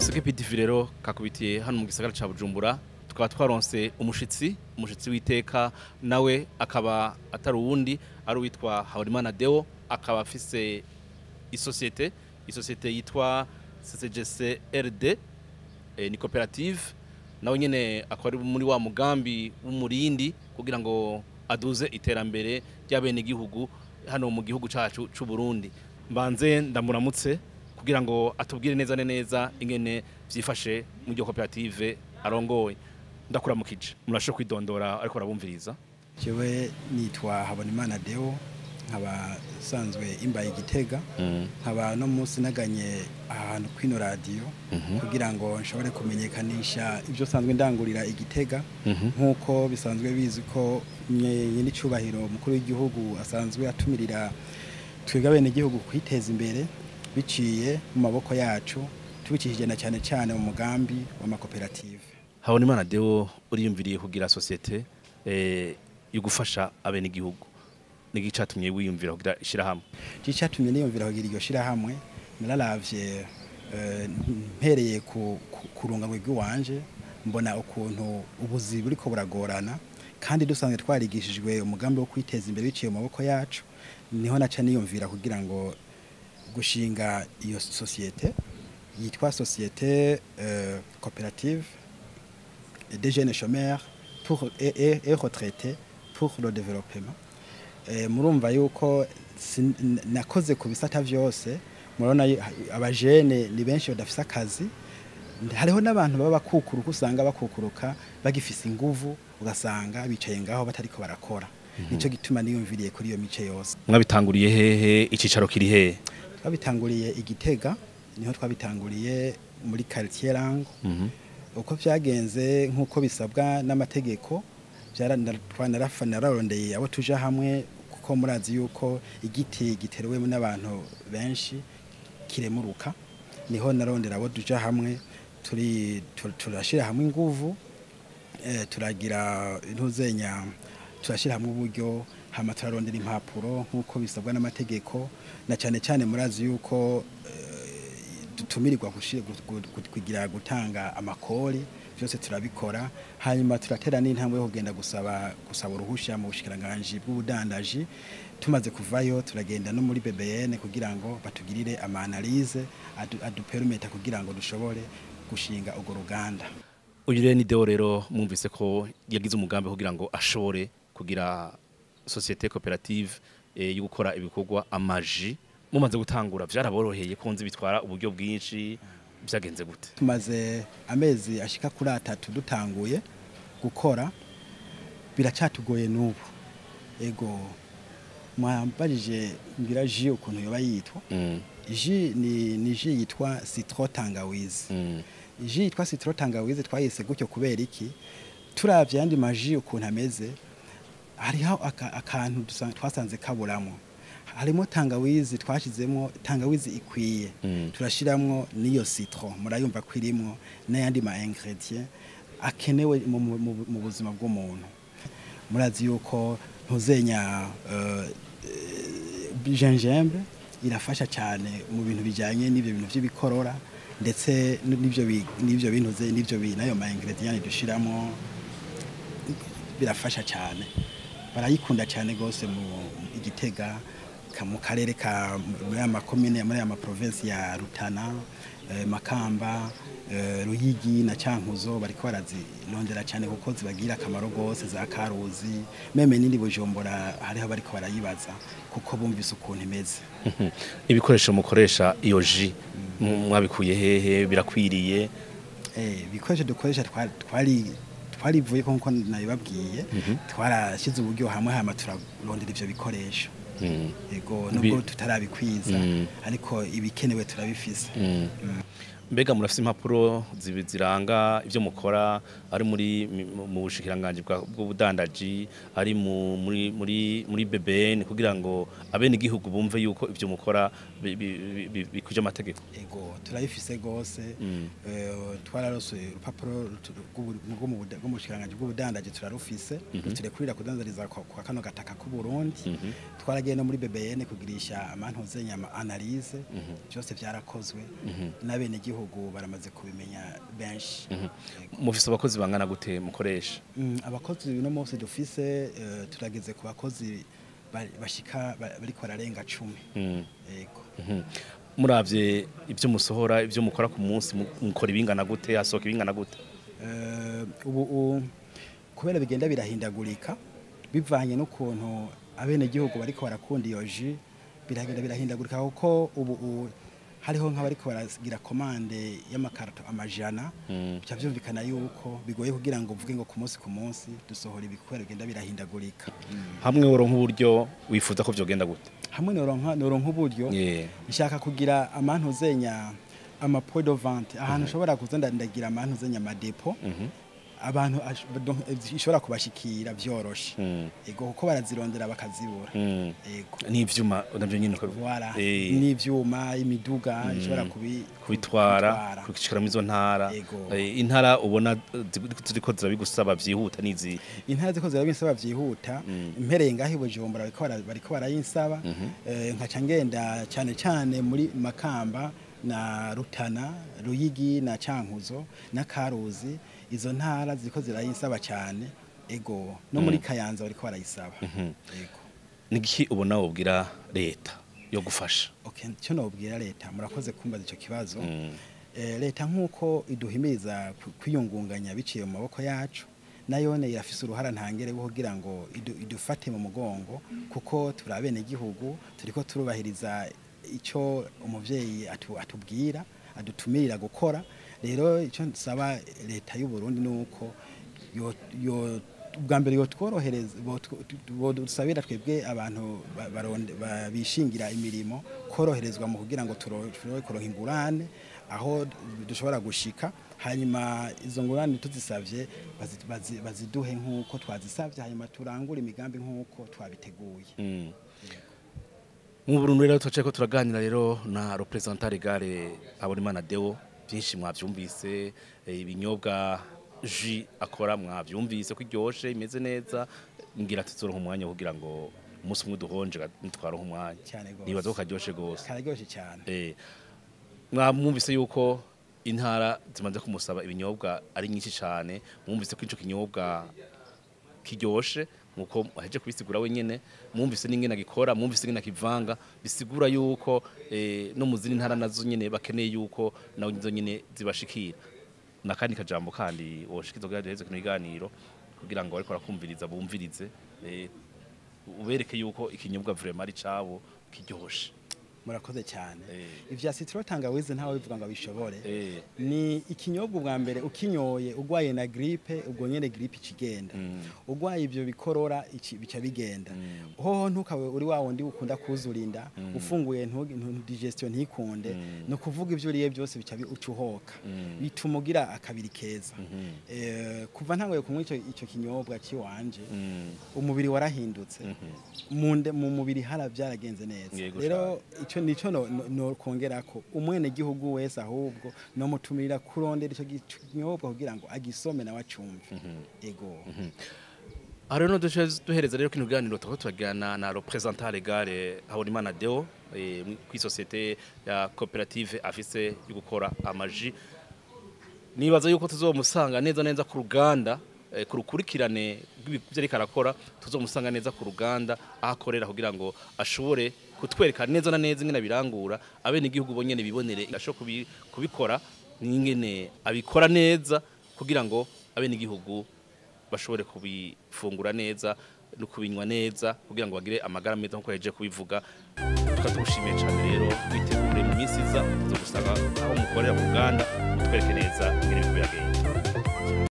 agaseke pdv rero kakubitiye hano mu gisagara ca bujumbura tukaba twaronse umushitsi umushitsi w'iteka nawe akaba atari uwundi ari uwitwa Habarimana Deo akaba afise isosiyete isosiyete yitwa CCGC RD eh, ni koperative nawe nyene akaba ari muri wa mugambi w'umurindi kugira ngo aduze iterambere ry'abene gihugu hano mu gihugu cacu c'u Burundi mbanze ndamuramutse kugira ngo atubwire neza ne neza ingene vyifashe mu ryo koperative arongoye ndakuramukije murasho kwidondora ariko arabumviriza jewe nitwa habonimana deo nkaba sanzwe imbaye igitega nkaba no munsi naganye ahantu kwino radiyo kugira ngo nshobore kumenyekanisha ibyo sanzwe ndangurira igitega nk'uko bisanzwe bizi ko nyir'icyubahiro umukuru w'igihugu asanzwe atumirira twebwe abenegihugu kwiteza imbere. Biciye mu maboko yacu tubikishije na cyane cyane mu mugambi w'amakoperative. Habonimana Deo uriyumviriye kugira societe eh, yo gufasha abene gihugu niki catumye wiyumvira kugira ishirahamwe iki cyatumye niyumvira kugira iryo shirahamwe nararavye eh, mpereye ku runganwe rw'iwanje mbona ukuntu ubuzi buriko buragorana kandi dusanzwe twarigishijwe umugambi wo kwiteza imbere biciye mu maboko yacu ni ho naca niyumvira kugira ngo gushinga iyo sosiyete yitwa sosiyete euh, coopérative des jeunes chômeurs pour, et, et, et retraités pour le développement. Eh, murumva yuko nakoze ku bisata vyose murabona abajene ni benshi badafise akazi hariho n'abantu baba bakukuruka usanga bakukuruka bagifise inguvu ugasanga bicaye ngaho batariko barakora. Nico gituma niyumviriye kuri iyo mice yose. Mwabitanguriye hehe icicaro kiri hehe? Twabitanguriye igitega ni ho twabitanguriye muri quartier rango Mhm. uko vyagenze nk'uko bisabwa n'amategeko nararondeye abo tuja hamwe kuko murazi yuko igiti giterewe n'abantu benshi kiremuruka ni ho narondera abo tuja hamwe turi tu- turashira hamwe inguvu eh, turagira intuzenya turashira hamwe uburyo hama turarondera impapuro nk'uko bisabwa n'amategeko na cyane cyane murazi yuko eh, dutumirirwa gu- kugira gutanga amakori byose turabikora. Hanyuma turatera n'intambwe yo kugenda gusaba gusaba uruhushya mu bushikiranganje bw'ubudandaji. Tumaze kuvayo turagenda no muri BBN kugira ngo batugirire ama analyse adu, adupermeta kugira ngo dushobore gushinga urwo ruganda. Uyu rero ni Deo rero mwumvise ko yagize umugambi kugira ngo ashobore kugira societe cooperative eh, yo gukora ibikorwa amaji mumaze gutangura vyaraboroheye ko nzi bitwara uburyo bwinshi vyagenze gute. Tumaze amezi ashika kuri atatu dutanguye gukora biracatugoye n'ubu. Ego mwambajije ngira ji ukuntu yoba yitwa. Mm, ji ni, ni ji yitwa citro tangawizi. Mm, ji yitwa citro tangawizi twayise gutyo kubera iki? Turavye yandi maji ukuntu ameze hariho aka- akantu twasanze kaburamo harimo tangawizi twashizemo tangawizi ikwiye. Mm. turashiramwo n'iyo citro murayumva ko irimwo n'ayandi ma ingredient akenewe mu, buzima bw'umuntu. Murazi yuko ntuzenya uh, gingembre? Irafasha cyane mu bintu bijyanye n'ibyo bintu by'ibikorora ndetse n'ibyo bi- n'ibyo bintu n'ibyo n'ayo ma ingredient dushiramo birafasha cyane barayikunda cyane rwose mu igitega mu karere ka muri aya makomine muri aya maprovinsi ya Rutana eh, Makamba eh, Ruyigi na Cankuzo bariko barazirondera cyane kuko zibagira akamaro rwose za Karuzi. Meme n'indi Bujumbura hariho bariko barayibaza kuko bumvise ukuntu imeze. Ibikoresho mukoresha iyo ji mwabikuye hehe birakwiriye? Eh, ibikoresho dukoresha twa- twari twarivuye ko nk'uko nabibabwiye twarashyize uburyo hamwe hama turarondera ivyo bikoresho. Mm, ego Bi- nubwo tutarabikwiza Mm. ariko ibikenewe turabifise. Mm. Mbega murafite impapuro ziranga ivyo mukora ari muri mu- bushikiranganje bwa- bw'ubudandaji ari mu- muri muri muri BBN kugira ngo abene igihugu bumve yuko ivyo mukora bi- bi- bi- bikuje amategeko. Ego turayifise gose. Mm. eh, twararose urupapuro rwo mu budandaji bushikiranganje bw'ubudandaji turarufise. Ruturekurira kudandariza kwa kwa kano gataka k'u Burundi Mhm. twaragiye no muri BBN kugirisha amantu zenyama analyse byose byarakozwe n'abene gihugu gihugu baramaze kubimenya benshi Yego. mufise abakozi bangana gute mukoresha Mm, abakozi uno munsi dufise eh, turageze ku bakozi ba- bashika ba- bariko bararenga cumi Mm. yego Mhm. muravye ibyo musohora ibyo mukora ku munsi mu- mukora ibingana gute hasohoka ibingana gute Eh, ubu kubera bigenda birahindagurika bivanye n'ukuntu abenegihugu bariko barakunda iyo ji biragenda birahindagurika kuko ubu hariho nk'abariko baragira komande y'amakarato amajana. Mm. bica vyumvikana yuko bigoye kugira ngo uvuge ngo ku munsi ku munsi dusohora ibikorwa bigenda birahindagurika. Hamwe woronka uburyo wifuza ko vyogenda gute? Hamwe noronka noronka uburyo nshaka kugira amantu zenya ama point de vente. Ahantu ushobora kuza nda- ndagira amantu zenya amadepo. Abantu eh, ishobora kubashikira vyoroshe. Mm. ego kuko barazirondera bakazibura. Mm. ego. N'ivyuma navyo nyine ko voilà Eh. n'ivyuma imiduga ishobora kubi kubitwara kubishikira muri izo ntara. Yego. Eh, intara ubona zi- ziriko zirabigusaba vyihuta n'izi intara ziko zirabinsaba vyihuta. Mm. mpereye ngaho i bujumbura bariko bara- bariko barayinsaba. Eh, nkaca ngenda cyane cyane muri makamba na rutana ruyigi na cankuzo na karuzi. Izo ntara ziriko zirayinsaba cyane. Ego no muri kayanza bariko barayisaba. Ego. Niki ubona wobwira leta yo gufasha? Okay cyo nobwira leta. Murakoze kumbaza ico kibazo. Mm. Eh, leta nk'uko iduhimiriza kwiyungunganya biciye mu maboko yacu nayone irafise uruhara ntangere kugira ngo idu- idufate mu mugongo kuko turi abenegihugu turiko turubahiriza icyo umuvyeyi atu- atubwira. Adutumirira gukora. Rero icyo nsaba leta y'u Burundi yo, yo ubwa mbere yotworohereza bodusabira twebwe abantu bishingira imirimo koroherezwa mu kugira ngo turo- turore kuronka ingurane aho dushobora gushika. Hanyuma izo ngurane bazi- baziduhe nk'uko twazisavye hanyuma turangure imigambi nk'uko twabiteguye. Mu Burundi rero twaciye ko turaganira rero na representant legale Habonimana Deo byinshi mwavyumvise eh, ibinyobwa ji akora mwavyumvise ko iryoshe imeze neza. Ngira tuzoronka umwanya kugira ngo umunsi umwe duhonje nitwaronka umwanya. Nibaza ko karyoshe gose kararyoshe cyane. Eh, mwamwumvise yuko intara zimaze kumusaba ibinyobwa ari nyinshi cyane. Mwumvise ko ico kinyobwa kiryoshe nk'uko aheje kubisigura wenyene mwumvise n'ingene gikora mwumvise ingene kivanga bisigura yuko eh, no mu zindi ntara na zo nyene bakeneye yuko na zo nyene zibashikira. Nakandi kajambo kandi woshikiza kugira duheze kino kiganiro kugira ngo bariko barakumviriza bumvirize eh, ubereke yuko ikinyobwa vraiment ari cabo kiryoshe. Murakoze cyane Eh. ivya citro tangawizi ntawe bivuga ngo abishobore eh, ni ikinyobwa ubwa mbere ukinyoye ugwaye na gripe ubwo nyene gripe ikigenda Mm. ugwaye ivyo bikorora bica bigenda Mm. hoho ntukawe uri wa wundi ukunda kuzurinda ufunguye ntugi- ntu- digestion ntikunde Mm. no kuvuga ivyo uriye byose bica bi- ucuhoka Mm. bituma ugira akabiri keza Mhm. Eh, kuva ntangoye kunywa ico kinyobwa ciwanje Mm. umubiri warahindutse mu nde- mu mubiri hara byaragenze neza rero icyo nico no, no, no kongera ko umwene gihugu wese ahubwo no mutumira kurondera ico kinyobwa kugira ngo agisome nawe acumve. Ego. Aha rero duce duhereza rero kino kiganiro tukaba turagirana na representant legale Habonimana Deo eh, kw'isosiyete ya koperative afise yo gukora amaji. Nibaza yuko tuzomusanga neza neza ku ruganda eh, ku rukurikirane rw'ibyo ariko arakora tuzomusanga neza ku ruganda aho akorera kugira ngo ashobore kutwereka neza na neza ingene abirangura abene igihugu bonyene bibonere. Kubi- kubikora n'ingene abikora neza kugira ngo abene igihugu bashobore kubifungura neza no kubinywa neza kugira ngo bagire amagara meza nk'uko yaje kubivuga. Tukaba tugushimiye cyane rero twitegure mu minsi iza tuzogusanga aho mukorera ku ruganda mutwereke neza ingene biragenda